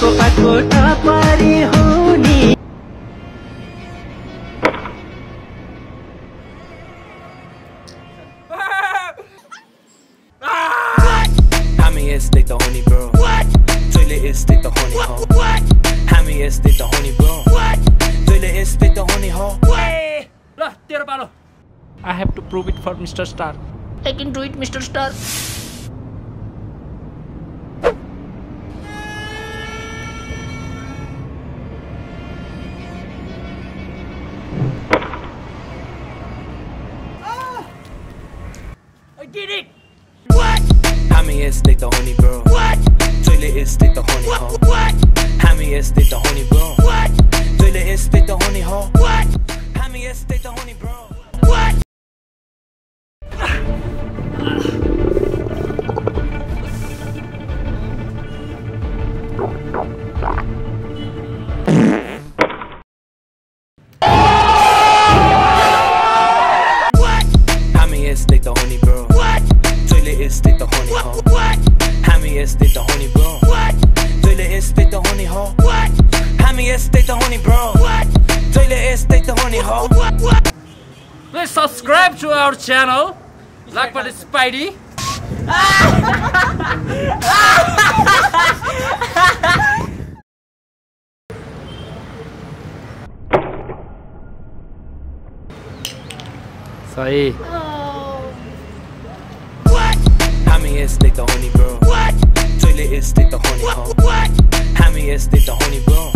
Kota Pari ಹೋನಿ Hammy is stick the honey bro. What? Toilet is stick the honey hole. What? Hammy is stick the honey bro. What? Toilet is stick the honey hole. Way! Lah, tira palo. I have to prove it for Mr. Star. I can do it, Mr. Star. Did it Hammy is stick the honey bro. What? Toilet is stick the honey hole. What? Hammy is stick the honey bro. What? Toilet is stick the honey hole. What? Hammy is stick the honey bro. What? Hammy Toilet is stick the honey hole. What? Hammy is stick the honey bro. What? Toilet is stick the honey hole. What? Hammy is stick the honey bro. What? Toilet is stick the honey hole. What? What? Please subscribe to our channel Lakpa D Spidey सही Hammy is stick the honey bro. What? Toilet is stick the honey hole. What? Hammy is stick the honey bro.